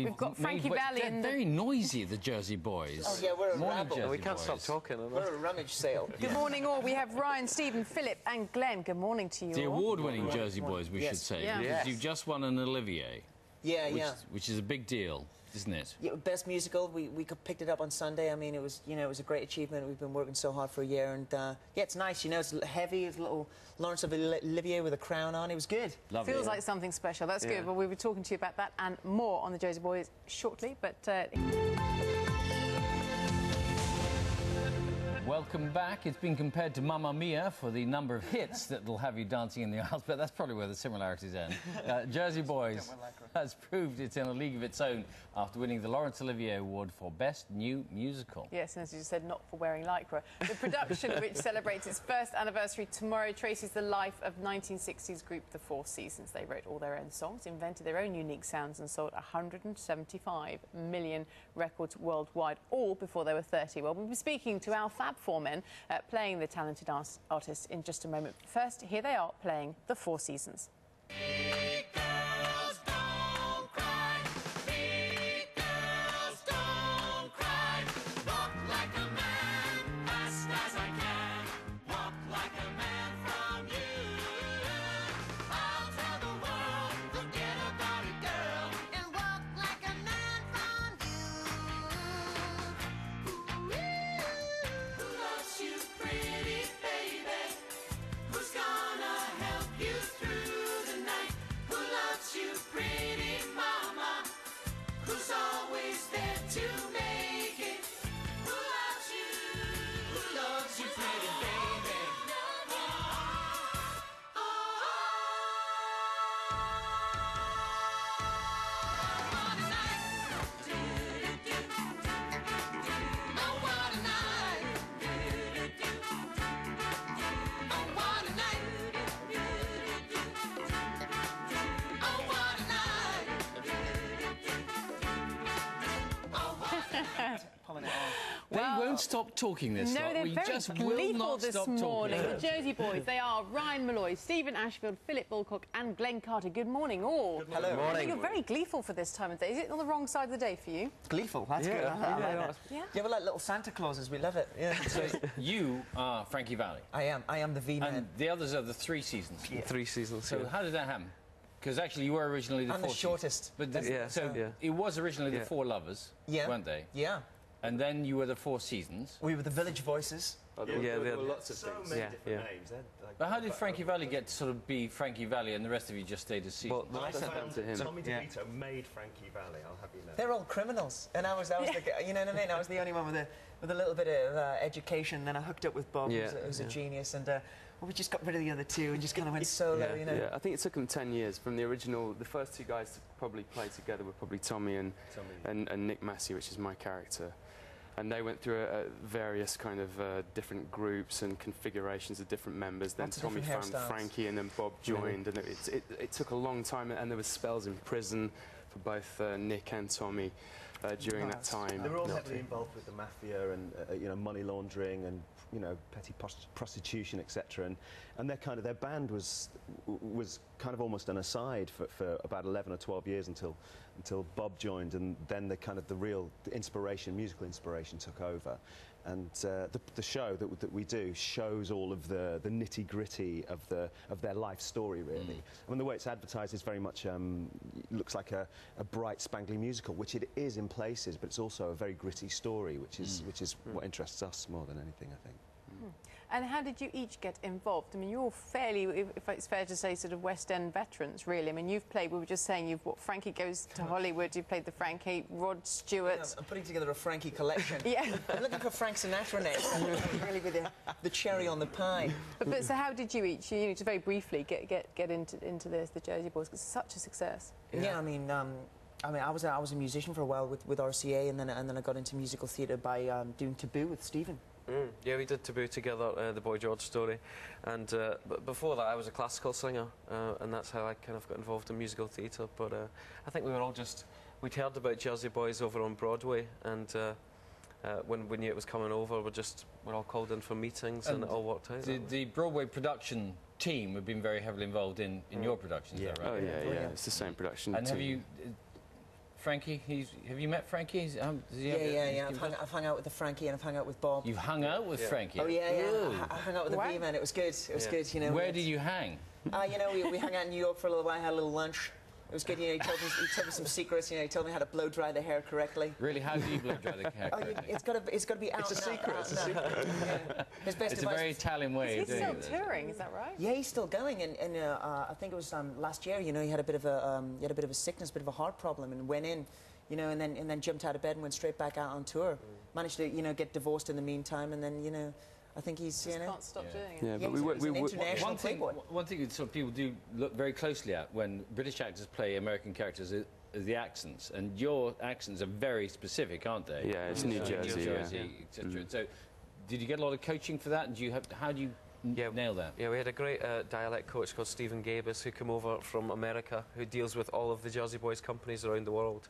We've got Frankie way- Valli They're and the- very noisy, the Jersey Boys. Oh, yeah, we're a Morning, rabble. Jersey we can't stop talking. we? We're a rummage sale. Good morning, all. We have Ryan, Stephen, Philip, and Glenn. Good morning to you all. The award-winning Jersey Boys, we Yes. should say, Yeah. because Yes. you've just won an Olivier, Yeah, which, yeah. which is a big deal, isn't it? Yeah, best musical. We we picked it up on Sunday. I mean, it was you know it was a great achievement. We've been working so hard for a year, and uh, yeah, it's nice. You know, it's heavy. It's a little Laurence of Olivier with a crown on. It was good. Lovely. Feels like something special. That's Yeah. good. Well, we'll be talking to you about that and more on the Jersey Boys shortly. But uh, Welcome back. It's been compared to Mamma Mia for the number of hits that will have you dancing in the aisles, but that's probably where the similarities end. Uh, Jersey Boys has proved it's in a league of its own after winning the Laurence Olivier Award for Best New Musical. yes, and as you said, not for wearing lycra. The production, which celebrates its first anniversary tomorrow, traces the life of 1960s group The Four Seasons. They wrote all their own songs, invented their own unique sounds, and sold 175 million records worldwide, all before they were 30. Well, we'll be speaking to our Fab Four Men uh, playing the talented artists in just a moment. First, here they are playing The Four Seasons. Won't stop talking this No, lot. they're we very just will gleeful not this stop morning. talking. The Jersey Boys, they are Ryan Molloy, Stephen Ashfield, Philip Bulcock, and Glenn Carter. Good morning, all. Good Hello. I think you're very gleeful for this time of day. Is it on the wrong side of the day for you? Gleeful. That's good. Yeah, I, I yeah, like. Yeah. Yeah, we're like little Santa Clauses. We love it. Yeah. so You are Frankie Valli, I am. I am the V man. and the others are the three seasons. Three seasons. So yeah. how did that happen? Because actually, you were originally the I'm the shortest. But the, Yeah, so yeah. it was originally the Yeah. four lovers, Yeah. weren't they? Yeah. And then you were the four seasons. We were the Village Voices. yeah, there yeah, were lots of So things. many Yeah, different yeah. names. Like- But how did Frankie Valli get to sort of be Frankie Valli, and the rest of you just stayed as seasons? Well, I sent them to him. Tommy Yeah. DeVito made Frankie Valli. I'll have you know. They're all criminals, and I was, I was the, you know what I mean. I was the only one with a with a little bit of uh, education. Then I hooked up with Bob, Yeah, who's, a, who's a yeah. genius, and uh, well, we just got rid of the other two and just kind of went solo. Yeah, you know. yeah. I think it took them 10 years from the original. The first two guys to probably play together were probably Tommy and, Tommy. and, and Nick Massi, which is my character. And they went through uh, various kind of uh, different groups and configurations of different members. Then Lots Tommy found hairstyles. Frankie, and then Bob joined. And it, it, it took a long time, and there were spells in prison for both uh, Nick and Tommy uh, during that time. They were all heavily involved with the mafia and uh, you know money laundering and you know petty pros- prostitution, etc. And and their kind of their band was was kind of almost an aside for, for about 11 or 12 years until until Bob joined, and then the kind of the real inspiration, musical inspiration, took over. And uh, the, the show that, that we do shows all of the, the nitty gritty of the of their life story, really. I mean, the way it's advertised is very much um, looks like a, a bright, spangly musical, which it is in places, but it's also a very gritty story, which is mm. which is mm. what interests us more than anything, I think. Mm. And how did you each get involved? I mean, you're all fairly, if if it's fair to say, sort of West End veterans, really. I mean, you've played, we were just saying, you've what, Frankie Goes to Hollywood, you've played the Frankie, Rod Stewart. I'm putting together a Frankie collection. Yeah. I'm looking for Frank Sinatra next. That really be the, the cherry on the pie. But, but so how did you each, you know, just very briefly, get, get, get into, into this, the Jersey Boys? 'Cause it's such a success. Yeah, I mean, um, I mean, I was a, I was a musician for a while with, with RCA, and then and then I got into musical theatre by um, doing Taboo with Stephen. Mm, yeah, we did Taboo together, uh, the Boy George story. And uh, but before that, I was a classical singer, uh, and that's how I kind of got involved in musical theatre. But uh, I think we were all just, we'd heard about Jersey Boys over on Broadway, and uh, uh, when we knew it was coming over, we just were all called in for meetings, and, And it all worked out. The, the Broadway production team have been very heavily involved in, in your productions, is that right? Oh, yeah, yeah, yeah. It's the same production And have team. you, uh, Frankie? He's, have you met Frankie? He's, um, does he Yeah, have- yeah, yeah. I've hung, I've hung out with the Frankie and I've hung out with Bob. You've hung out with Frankie? Oh yeah, yeah. I, I hung out with the Wow. B-man. It was good. It was Yeah. good. You know. Where did you hang? Uh, you know, we, we hung out in New York for a little while, had a little lunch. It was good. You know, he told me, he told me some secrets. You know, he told me how to blow dry the hair correctly. Really, how do you blow dry the hair? Oh, you, it's got to, it's got to be out. It's a secret, out it's a and out. Yeah. His best It's a very Italian way He's still it. touring, is that right? Yeah, he's still going, and, and uh, uh, I think it was um, last year. You know, he had a bit of a um, he had a bit of a sickness, bit of a heart problem, and went in, you know, and then and then jumped out of bed and went straight back out on tour. Managed to you know get divorced in the meantime, and then you know, I think he's you know. can't stop Yeah. doing it. Yeah, Yeah, but we, he's- wo- we, an One thing, one thing that sort of people do look very closely at when British actors play American characters is, is the accents, and your accents are very specific, aren't they? Yeah, it's New So, Jersey, New yeah. Jersey, etc. So, did you get a lot of coaching for that? And do you have? How do you Yeah. nail that? Yeah, we had a great uh, dialect coach called Stephen Gabis who came over from America, who deals with all of the Jersey Boys companies around the world.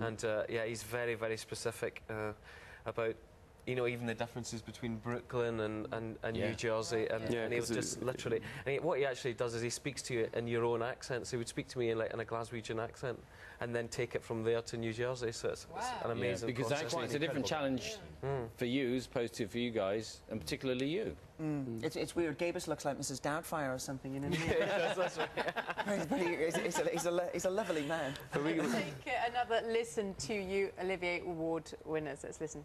And uh, yeah, he's very, very specific uh, about, you know, even the differences between Brooklyn and, and, and Yeah. New Jersey. And, Yeah, and he was 'cause it- just literally, and he, what he actually does is he speaks to you in your own accent. So he would speak to me in, like, in a Glaswegian accent and then take it from there to New Jersey. So it's, it's an amazing because process. actually it's a different challenge for you as opposed to for you guys, and particularly you. It's, it's weird. Gabis looks like Mrs. Doubtfire or something. You know what I mean? yeah, that's, right. but he, he's, he's, a, he's, a, he's a lovely man. Let's take uh, another listen to you, Olivier Award winners. Let's listen.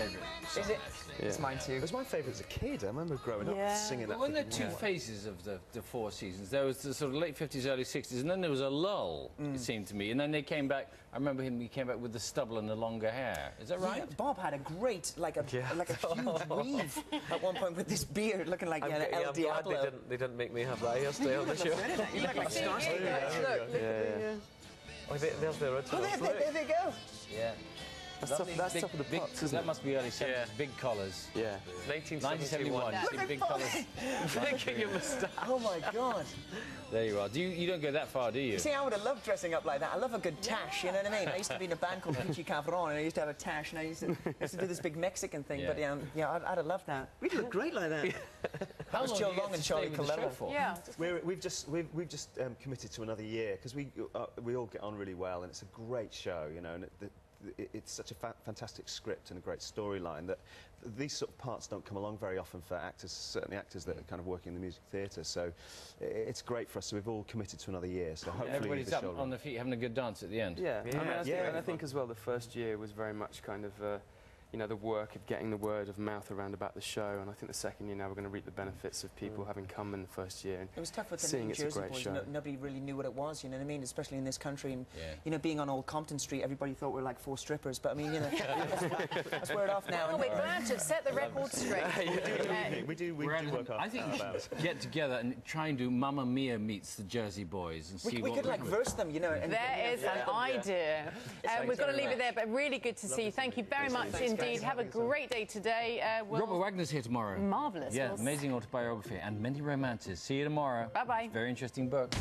Favourite. Is it? Yeah. It's mine too. It was my favourite as a kid. I remember growing Yeah. up singing that. But weren't there two Yeah. phases of the, the four seasons? There was the sort of late 50s, early 60s, and then there was a lull, mm. it seemed to me. And then they came back, I remember him, he came back with the stubble and the longer hair. Is that right? Yeah, Bob had a great, like a Yeah. like a huge weave at one point with this beard, looking like I'm, yeah, yeah, El I'm glad they didn't, they didn't make me have that hairstyle on the show. You look like Starsky. Look, look at Oh, there's the original. Oh, there, there, there they go. Yeah. That's top, that's big- top of the big, pops, isn't That it? must be early 70s, Yeah. big collars. Yeah. 1971, 1971. you see big collars. Making your mistake. Oh my God. There you are. Do you, you don't go that far, do you? You see, I would have loved dressing up like that. I love a good tash, you know what I mean? I used to be in a band called Peachy Cavron, and I used to have a tash, and I used to, used to do this big Mexican thing. But Yeah. um, yeah, I'd, I'd have loved that. We'd look great like that. How was long Joe you get Long and Charlie with the show for? yeah. We're, we've just we've, we've just um, committed to another year because we uh, we all get on really well and it's a great show, you know, and it, the, it, it's such a fa- fantastic script and a great storyline that th- these sort of parts don't come along very often for actors, certainly actors that are kind of working in the music theatre. So it's great for us. So we've all committed to another year. So hopefully Everybody's the up show on their feet having a good dance at the end. Yeah, I mean, I think, Yeah. and I think as well the first year was very much kind of, uh, you know, the work of getting the word of mouth around about the show, and I think the second year now we're going to reap the benefits of people having come in the first year. And It was tough with the Seeing New it's a Jersey great boys. show. No, nobody really knew what it was, you know what I mean? Especially in this country. And, Yeah. you know, being on Old Compton Street, everybody thought we were like four strippers. But I mean, you know, let's, let's wear it off now. And- we're glad to have set the record straight. We do we We're do having- work I think we should get together and try and do Mamma Mia meets the Jersey Boys and see we, we what could like come- verse them, you know. And, There is an idea. Um, we've got to leave it there, but really good to see you. Thank you very much indeed. Have a great day today. Uh, we'll- Robert Wagner's here tomorrow. Marvellous. Yeah, We'll amazing autobiography and many romances. See you tomorrow. Bye-bye. Very interesting book.